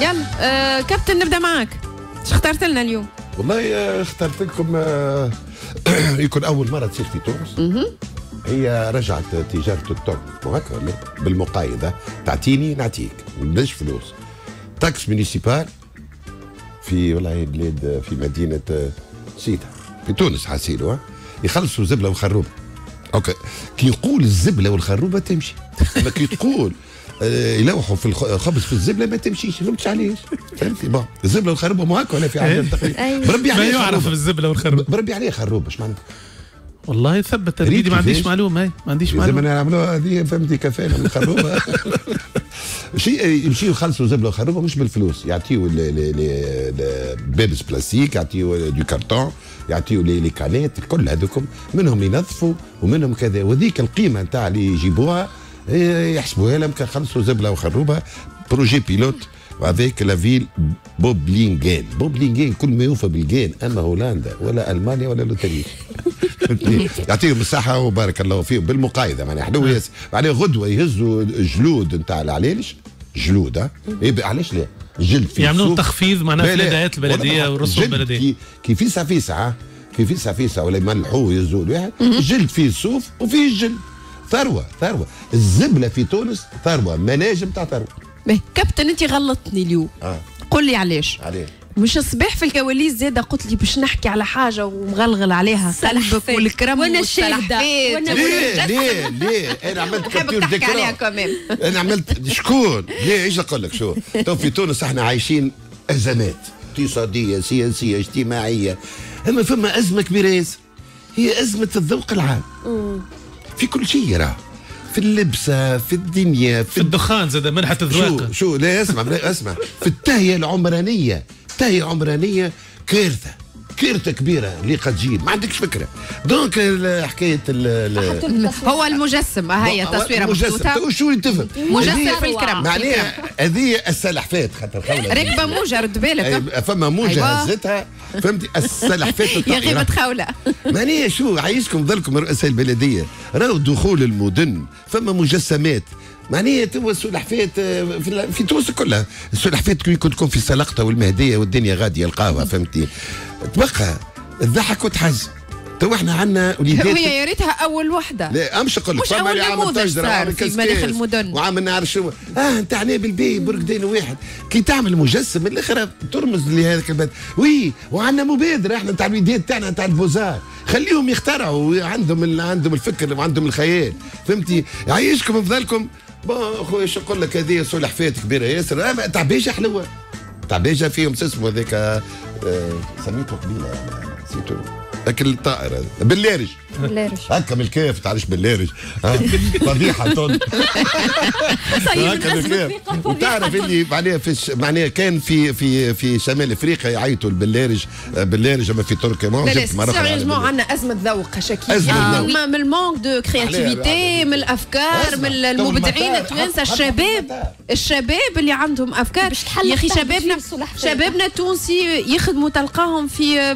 يلا آه كابتن نبدأ معك إيش اخترت لنا اليوم؟ والله آه، اخترت لكم آه، يكون أول مرة تصير في تونس. هي رجعت تجارة ال troc وهكا بالمقايضة. تعطيني نعطيك. بلاش فلوس؟ taxe municipale في والله بلاد في مدينة نسيتها. في تونس حاسيلو يخلصوا زبلة وخروبه okay. كي يقول الزبلة والخروبة تمشي. كي تقول يلوحوا في الخ- الخبز في الزبلة ما تمشيش فهمتش علاش فهمتي؟ بون الزبلة والخروبه مو هكا ولا في حاجة تقريبا؟ بربي ما عليه يعرف خروبة. بالزبله والخرب بربي عليه خروبه إيش معناتها. والله ثبت تربيدي ما عنديش؟ معلومة هاي ما عنديش معلومة. ما نعملوها هذه فهمتي كفاله من الخروبه شيء يمشيوا يخلصوا زبلة وخروبه مش بالفلوس ل- بيبس بلاستيك يعطيوا دو كارتون يعطيوا لي لي كانيت كل هذوكم منهم ينظفوا ومنهم كذا. وذيك القيمة نتاع اللي يجيبوها إيه، يحسبوها لهم كخلصوا زبله وخروبة. بروجي بيلوت وافيك لا فيل بوبلينغين بوبلينغين كل ما يوفى بالجين أما هولندا ولا ألمانيا ولا لوتريا يعطيهم الصحة وبارك الله فيهم بالمقايضة معناها. حلو ياسر معناها غدوة يهزوا جلود نتاع العلالش جلود ها؟ إيه علاش لا؟ جلد في يعملون. تخفيض معناها في. النداءات البلدية والرسوم البلدية. كي فيسع فيسع ها؟ كي فيسع فيسع ولا يملحوه يهزوا الواحد. جلد فيه الصوف وفيه الجلد. ثروة ثروة الزبلة في تونس ثروة مناجم تاع ثروة به كابتن انت غلطتني اليوم. آه. قل لي علاش. عليه. مش الصباح في الكواليس زاده قلت لي باش نحكي على حاجة ومغلغل عليها. قلبك. والكرم. شاهدة. وأنا ليه ليه ليه أنا عملت كابتور تحكي ديكرا عليها كمان أنا عملت شكون؟ ليه؟ إيش أقول لك؟ شو؟ تو في تونس إحنا عايشين أزمات. اقتصادية سياسية اجتماعية. أما فما أزمة كبيرة هي أزمة الذوق العام. في كل شيء راه في اللبسة في الدنيا في الدخان زاد منحة شو الذواق شو؟ لا اسمع لا اسمع. في التهيئه العمرانية. التهيئه العمرانية كارثة. كارثه كبيرة اللي قد تجيب. ما عندكش فكرة. donc ال- حكاية ال- هو المجسم. هي تصويره مجسم. تو شو تفهم؟ مجسم هذه- في الكرم معناها هذه السلحفات خاطر خولة ركبة موجة رد بالك. فما موجة أيوة. هزتها. فهمتي؟ السلحفات يا. غيبة خولة معناها شو؟ عايزكم ظلكم رؤساء البلدية. راهو دخول المدن. فما مجسمات. معناها توا السلحفات آه، في, في تونس كلها. السلحفات كي كنت تكون في سلقطه والمهدية والدنيا غادية القهوه فهمتي تبقى. الضحك وتحز. تو إحنا عندنا وليدات وهي يا ريتها أول وحدة. لا امشي أقول لك. فما عامل نموذج صار في مناخ المدن. وعامل نعرف شو آه انت عنابل بيه برقدين واحد. كي تعمل مجسم من الآخر ترمز لهذاك البلد. وي وعندنا مبادرة إحنا نتاع الوليدات تاعنا نتاع البوزار. خليهم يخترعوا عندهم ال- عندهم الفكر وعندهم الخيال. فهمتي؟ يعيشكم بفضلكم بون اخويا شو نقول لك هذه سلحفات كبيرة ياسر؟ آه، تعبيجة حلوة. تعبيجة فيهم شو اسمه هذاك آه، سميته قبيلة نسيته لكن الطائر هذا. باللارج لارج هكا من الكيف تعرفش باللارج؟ فضيحة تون هكا من الكيف وتعرف اللي معناها في معناها كان في في في شمال إفريقيا يعيطوا باللارج باللارج أما في تركيا ما جبت مرة sérieusement. عندنا أزمة ذوق ذوق. ما- من ال manque de créativité من الأفكار. من المبدعين. التوانسه الشباب. الشباب اللي عندهم أفكار يا أخي شبابنا. شبابنا التونسي يخدموا تلقاهم في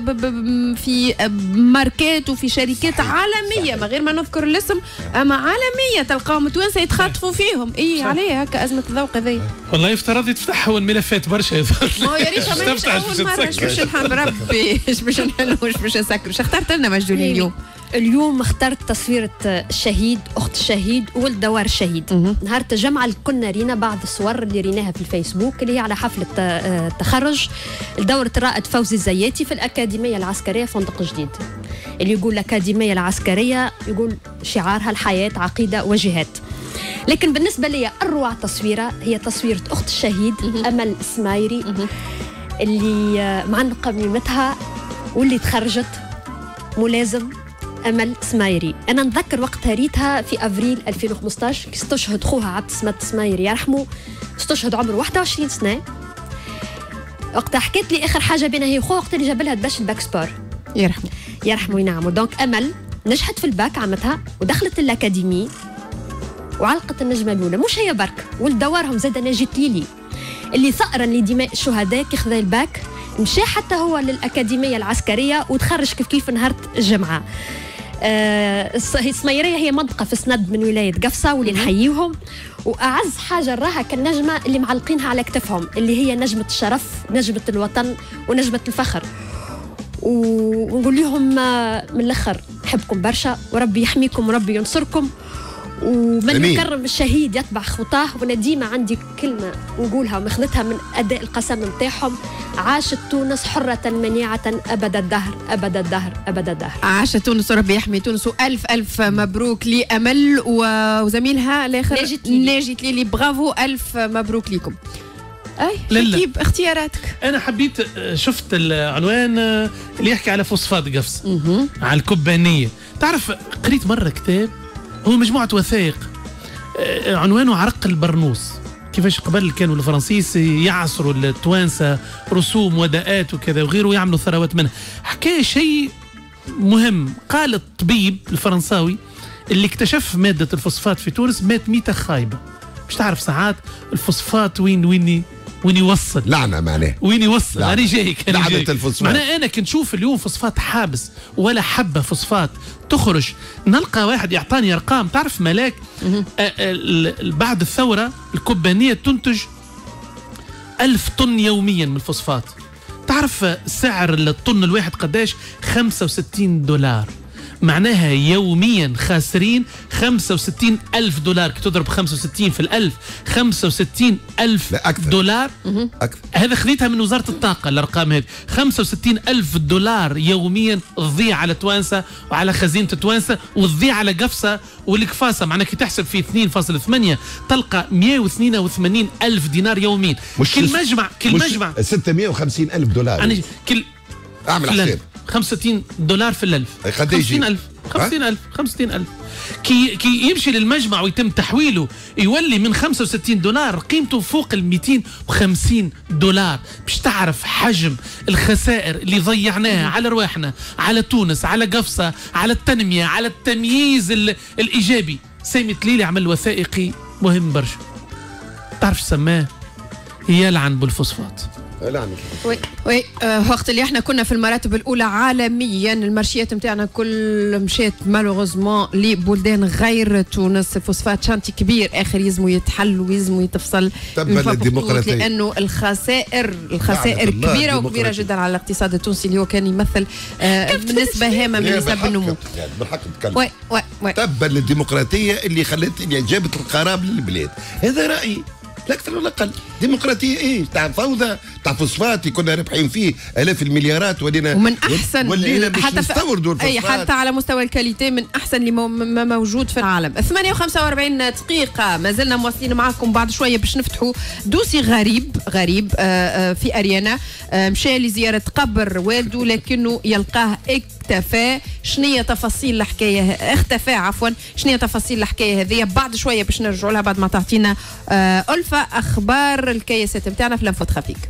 في ماركات وفي شركات عالمية من غير ما نذكر الاسم. أما عالمية تلقاهم التوانسه يتخاطفوا فيهم. إي عليه هكا أزمة الذوق هذي. والله افترض يتفتح هو الملفات برشا ما هو يا ريت ما أول مرة. إيش باش نحب ربي؟ باش نحلو؟ إيش باش نسكروا اخترت لنا مجدولين اليوم؟ اليوم اخترت تصويرة الشهيد أخت الشهيد ولد دوار الشهيد نهار الجمعة كنا رينا بعض الصور اللي ريناها في الفيسبوك اللي هي على حفلة آه، التخرج لدورة الرائد فوزي الزياتي في الأكاديمية العسكرية فندق جديد. اللي يقول الأكاديمية العسكرية يقول شعارها الحياة عقيدة وجهاد لكن بالنسبة لي أروع تصويرة هي تصويرة أخت الشهيد أمل السمايري اللي آه، مع أميمتها واللي تخرجت ملازم. أمل سمايري. أنا نتذكر وقتها ريتها في أفريل 2015 كي استشهد خوها عبد السمت سمايري يرحمه استشهد عمره 21 سنة. وقتها حكيت لي آخر حاجة بينها هي خوها وقت اللي جاب لها تبش ال bac sport. يرحمه يرحمه ينعمه donc أمل نجحت في الباك عمتها ودخلت ال académie وعلقت النجمة الأولى. مش هي برك ولد دوارهم زاد ناجي ليلي. اللي ثأرا لدماء الشهداء كي خذا الباك مشى حتى هو للأكاديمية العسكرية وتخرج كيف كيف نهار الجمعه آه، السميريه هي منطقة في سند من ولاية قفصة واللي نحييهم وأعز حاجة راها كالنجمة اللي معلقينها على كتفهم اللي هي نجمة الشرف نجمة الوطن ونجمة الفخر. ونقول لهم آه، من الأخر نحبكم برشا وربي يحميكم وربي ينصركم. ومن أمين. يكرم الشهيد يتبع خطاه وأنا ديما عندي كلمه نقولها وماخذتها من أداء القسم نتاعهم عاشت تونس حرة منيعة أبد الدهر أبد الدهر أبد الدهر. عاش تونس وربي يحمي تونس. والف ألف مبروك لأمل و- وزميلها الآخر ناجي تليلي. ناجي تليلي برافو. ألف مبروك لكم. أي. شكيب اختياراتك. أنا حبيت شفت العنوان اللي يحكي على فوسفات قفص. على الكبانية. تعرف قريت مرة كتاب هو مجموعة وثائق. آه، عنوانه عرق البرنوس. كيفاش قبل كانوا الفرنسيس يعصروا التوانسة رسوم وداءات وكذا وغيره يعملوا ثروات منها. حكى شيء مهم. قال الطبيب الفرنساوي اللي اكتشف مادة الفوسفات في تونس مات ميتة خايبة. مش تعرف ساعات الفوسفات وين وين وين يوصل؟ لعنة معناه وين يوصل؟ لعنة. أنا جايك جايك. الفوسفات. معناها أنا كنت نشوف اليوم فوسفات حابس ولا حبة فوسفات تخرج. نلقى واحد يعطاني أرقام. تعرف ملاك آه، آه، ال- ال- بعد الثورة الكوبانية تنتج ألف طن يوميا من الفوسفات. تعرف سعر الطن الواحد قداش 65 دولار. معناها يوميا خاسرين 65 ألف دولار. كي تضرب 65 في الألف 65 ألف لا، أكثر. دولار؟ أكثر. هذا خذيتها من وزارة الطاقة الأرقام هذه. 65 ألف دولار يوميا تضيع على توانسة وعلى خزينة توانسة وتضيع على قفصة والقفاصة. معناها كي تحسب في 2.8 تلقى 182 ألف دينار يوميا. كل مجمع كل مجمع. 650 ألف دولار. يعني كل أعمل. حساب 65 دولار في الألف. قد يجي؟ 50 ألف. 50 ألف. 50 ألف. كي, كي يمشي للمجمع ويتم تحويله يولي من 65 دولار قيمته فوق ال 250 دولار. باش تعرف حجم الخسائر اللي ضيعناها على رواحنا على تونس على قفصة على التنمية على التمييز ال- الإيجابي. سامي تليلي عمل وثائقي مهم برشا. تعرف شو سماه؟ يلعن بالفوسفات. لعنه oui oui آه وقت اللي إحنا كنا في المراتب الأولى عالميا المارشيات نتاعنا كل مشات malheureusement لبلدان غير تونس. فوسفات chantier كبير آخر يلزمو يتحل ويلزمو يتفصل. تبا للديمقراطية. لأنه الخسائر الخسائر كبيرة وكبيرة. جدا على الاقتصاد التونسي. اللي هو كان يمثل آه بنسبة هامة من نسب النمو بالحق. يعني بالحق تتكلم oui oui oui. تبا للديمقراطية اللي خلت اللي جابت القرار للبلاد. هذا رأيي. لا أكثر ولا أقل. ديمقراطية إيه؟ تاع فوضى تاع فوسفات كنا رابحين فيه آلاف المليارات ولينا ومن أحسن ولينا باش نستوردوا أي حتى على مستوى الكاليتي من أحسن اللي ما موجود في العالم. 48 دقيقة. ما زلنا مواصلين معكم بعد شوية باش نفتحوا دوسي غريب غريب آه، آه، في أريانا. آه، مشى لزيارة قبر والده لكنه يلقاه اكتفى. شنية تفاصيل الحكاية؟ اختفى عفوا. شنية تفاصيل الحكاية هذه؟ بعد شوية باش نرجعوا لها بعد ما تعطينا ألفا. أخبار الكياسات نتاعنا في لنفوت خفيك